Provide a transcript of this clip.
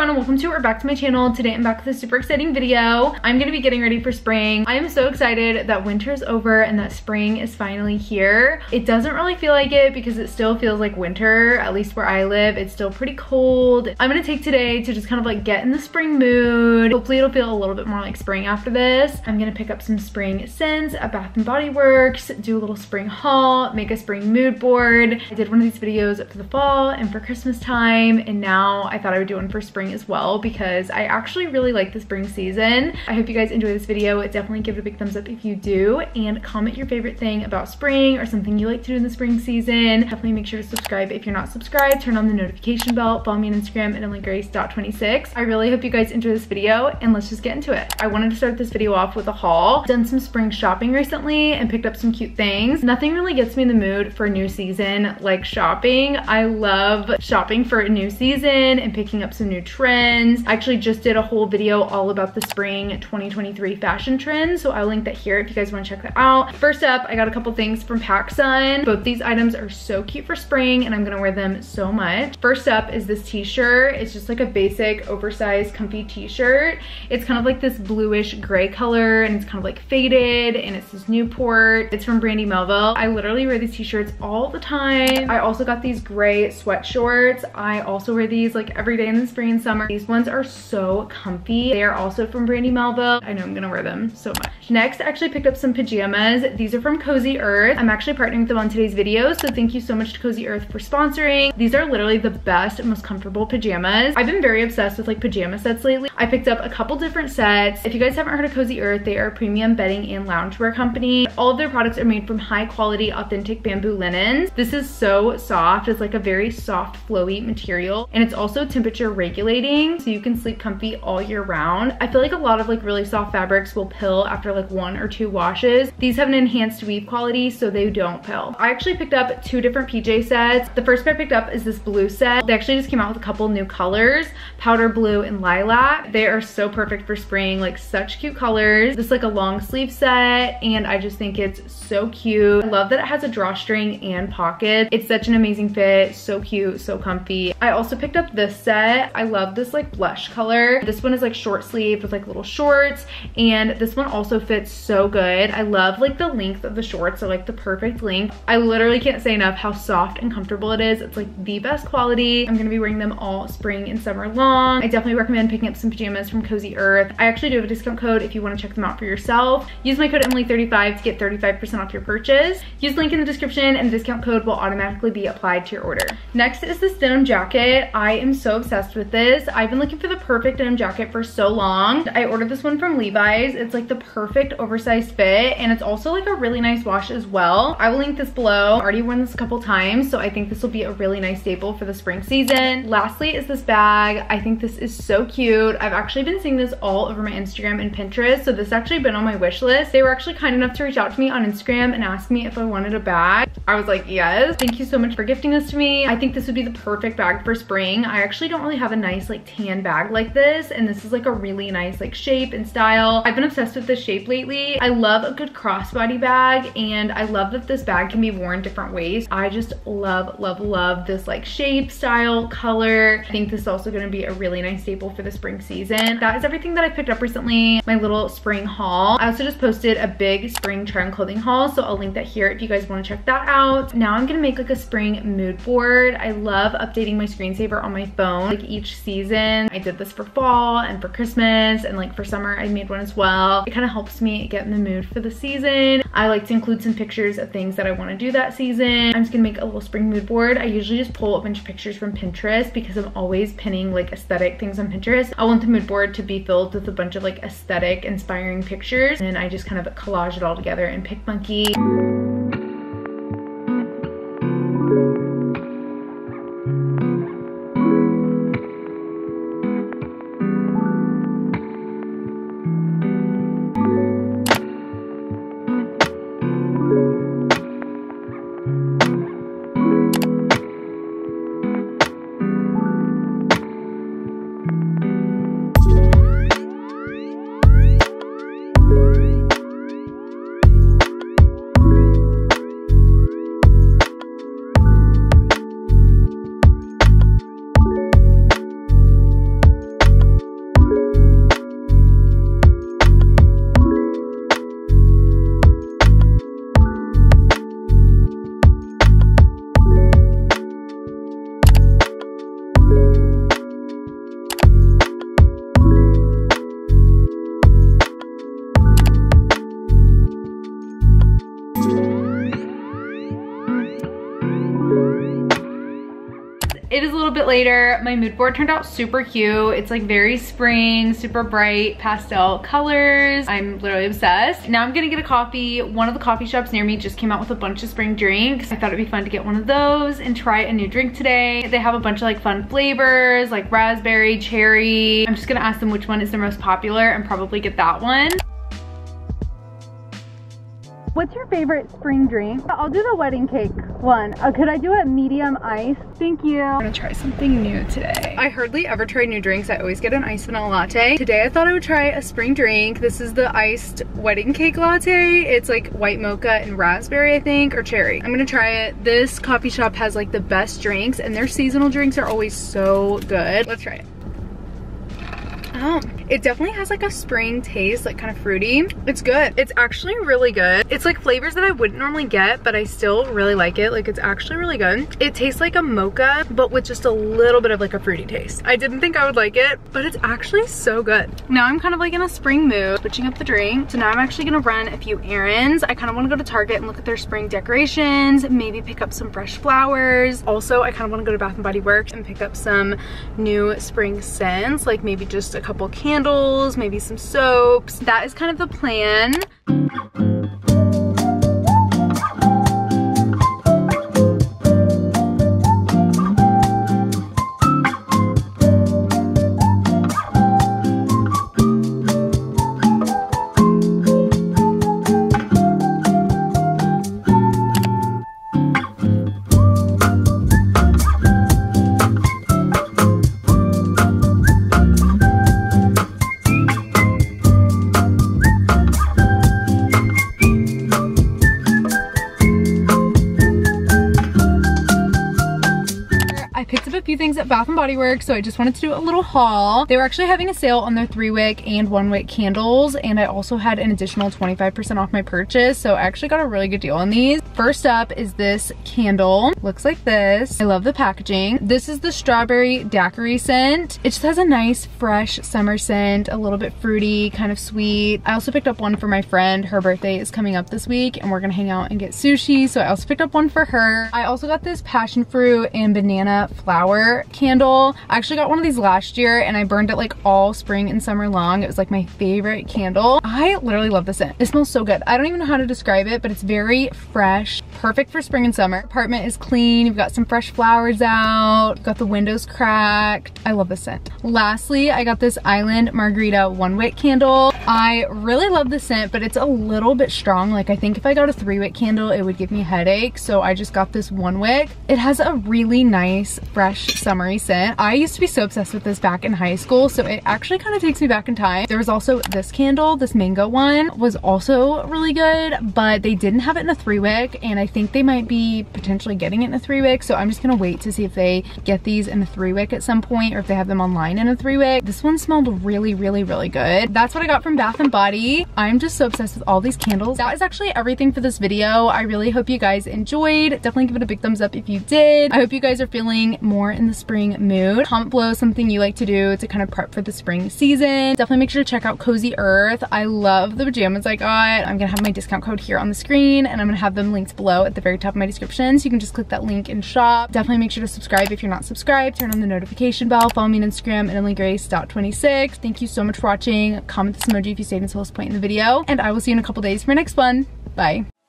everyone welcome to or back to my channel. Today I'm back with a super exciting video. I'm gonna be getting ready for spring. I am so excited that winter is over and that spring is finally here. It doesn't really feel like it because it still feels like winter, at least where I live. It's still pretty cold. I'm gonna take today to just kind of like get in the spring mood. Hopefully it'll feel a little bit more like spring after this. I'm gonna pick up some spring scents at Bath & Body Works, do a little spring haul, make a spring mood board. I did one of these videos for the fall and for Christmas time and now I thought I would do one for spring as well because I actually really like the spring season. I hope you guys enjoy this video. Definitely give it a big thumbs up if you do and comment your favorite thing about spring or something you like to do in the spring season. Definitely make sure to subscribe if you're not subscribed. Turn on the notification bell. Follow me on Instagram at emilygrace.26. I really hope you guys enjoy this video and let's just get into it. I wanted to start this video off with a haul. Done some spring shopping recently and picked up some cute things. Nothing really gets me in the mood for a new season like shopping. I love shopping for a new season and picking up some new trends. I actually just did a whole video all about the spring 2023 fashion trends, so I'll link that here if you guys wanna check that out. First up, I got a couple things from PacSun. Both these items are so cute for spring and I'm gonna wear them so much. First up is this t-shirt. It's just like a basic oversized comfy t-shirt. It's kind of like this bluish gray color and it's kind of like faded and it's this Newport. It's from Brandy Melville. I literally wear these t-shirts all the time. I also got these gray sweat shorts. I also wear these like every day in the spring and summer. These ones are so comfy. They are also from Brandy Melville. I know I'm gonna wear them so much. Next, I actually picked up some pajamas. These are from Cozy Earth. I'm actually partnering with them on today's video, so thank you so much to Cozy Earth for sponsoring. These are literally the best, most comfortable pajamas. I've been very obsessed with like pajama sets lately. I picked up a couple different sets. If you guys haven't heard of Cozy Earth, they are a premium bedding and loungewear company. All of their products are made from high quality, authentic bamboo linens. This is so soft. It's like a very soft, flowy material, and it's also temperature so you can sleep comfy all year round. I feel like a lot of like really soft fabrics will pill after like one or two washes. These have an enhanced weave quality, so they don't pill. I actually picked up two different PJ sets. The first pair I picked up is this blue set. They actually just came out with a couple new colors, powder blue and lilac. They are so perfect for spring, like such cute colors. This is like a long sleeve set, and I just think it's so cute. I love that it has a drawstring and pocket. It's such an amazing fit, so cute, so comfy. I also picked up this set. I love this like blush color. This one is like short sleeve with like little shorts and this one also fits so good. I love like the length of the shorts. They're like the perfect length. I literally can't say enough how soft and comfortable it is. It's like the best quality. I'm gonna be wearing them all spring and summer long. I definitely recommend picking up some pajamas from Cozy Earth. I actually do have a discount code if you wanna check them out for yourself. Use my code Emily35 to get 35% off your purchase. Use the link in the description and the discount code will automatically be applied to your order. Next is the denim jacket. I am so obsessed with this. I've been looking for the perfect denim jacket for so long. I ordered this one from Levi's. It's like the perfect oversized fit and it's also like a really nice wash as well. I will link this below. I've already worn this a couple times so I think this will be a really nice staple for the spring season. Lastly is this bag. I think this is so cute. I've actually been seeing this all over my Instagram and Pinterest so this actually been on my wish list. They were actually kind enough to reach out to me on Instagram and ask me if I wanted a bag. I was like yes. Thank you so much for gifting this to me. I think this would be the perfect bag for spring. I actually don't really have a nice like tan bag like this and this is like a really nice like shape and style. I've been obsessed with this shape lately. I love a good crossbody bag and I love that this bag can be worn different ways. I just love, love, love this like shape, style, color. I think this is also gonna be a really nice staple for the spring season. That is everything that I picked up recently, my little spring haul. I also just posted a big spring trend clothing haul, so I'll link that here if you guys wanna check that out. Now I'm gonna make like a spring mood board. I love updating my screensaver on my phone like each season. I did this for fall and for Christmas and like for summer I made one as well. It kind of helps me get in the mood for the season. I like to include some pictures of things that I want to do that season. I'm just gonna make a little spring mood board. I usually just pull a bunch of pictures from Pinterest because I'm always pinning like aesthetic things on Pinterest. I want the mood board to be filled with a bunch of like aesthetic inspiring pictures and I just kind of collage it all together in PicMonkey. you little bit later. My mood board turned out super cute. It's like very spring, super bright pastel colors. I'm literally obsessed. Now I'm gonna get a coffee. One of the coffee shops near me just came out with a bunch of spring drinks. I thought it'd be fun to get one of those and try a new drink today. They have a bunch of like fun flavors like raspberry, cherry. I'm just gonna ask them which one is the most popular and probably get that one. What's your favorite spring drink? I'll do the wedding cake one. Uh, could I do a medium ice? Thank you. I'm gonna try something new today. I hardly ever try new drinks. I always get an iced vanilla latte. Today I thought I would try a spring drink. This is the iced wedding cake latte. It's like white mocha and raspberry, I think, or cherry. I'm gonna try it. This coffee shop has like the best drinks and their seasonal drinks are always so good. Let's try it. Oh, it definitely has like a spring taste, like kind of fruity. It's good. It's actually really good. It's like flavors that I wouldn't normally get, but I still really like it. Like it's actually really good. It tastes like a mocha, but with just a little bit of like a fruity taste. I didn't think I would like it, but it's actually so good. Now I'm kind of like in a spring mood, switching up the drink. So now I'm actually gonna run a few errands. I kind of wanna go to Target and look at their spring decorations, maybe pick up some fresh flowers. Also, I kind of wanna go to Bath & Body Works and pick up some new spring scents, like maybe just a couple candles, maybe some soaps. That is kind of the plan. Bath & Body Works, so I just wanted to do a little haul. They were actually having a sale on their three wick and one wick candles, and I also had an additional 25% off my purchase, so I actually got a really good deal on these. First up is this candle. Looks like this. I love the packaging. This is the strawberry daiquiri scent. It just has a nice fresh summer scent, a little bit fruity, kind of sweet. I also picked up one for my friend. Her birthday is coming up this week and we're gonna hang out and get sushi, so I also picked up one for her. I also got this passion fruit and banana flower candle. I actually got one of these last year and I burned it like all spring and summer long. It was like my favorite candle. I literally love the scent. It smells so good. I don't even know how to describe it, but it's very fresh, perfect for spring and summer. Apartment is clean. You've got some fresh flowers out. Got the windows cracked. I love the scent. Lastly, I got this Island Margarita One Wick candle. I really love the scent, but it's a little bit strong. Like I think if I got a three wick candle, it would give me a headache. So I just got this one wick. It has a really nice, fresh summery scent. I used to be so obsessed with this back in high school, so it actually kind of takes me back in time. There was also this candle, this mango one was also really good, but they didn't have it in a three wick, and I think they might be potentially getting it in a three wick, so I'm just gonna wait to see if they get these in a three wick at some point, or if they have them online in a three wick. This one smelled really, really, really good. That's what I got from Bath & Body. I'm just so obsessed with all these candles. That is actually everything for this video. I really hope you guys enjoyed. Definitely give it a big thumbs up if you did. I hope you guys are feeling more in the spring mood. Comment below something you like to do to kind of prep for the spring season. Definitely make sure to check out Cozy Earth. I love the pajamas I got. I'm gonna have my discount code here on the screen and I'm gonna have them linked below at the very top of my description. So you can just click that link and shop. Definitely make sure to subscribe if you're not subscribed. Turn on the notification bell. Follow me on Instagram at emilygrace.26. Thank you so much for watching. Comment this emoji if you stayed until this point in the video. And I will see you in a couple days for my next one. Bye.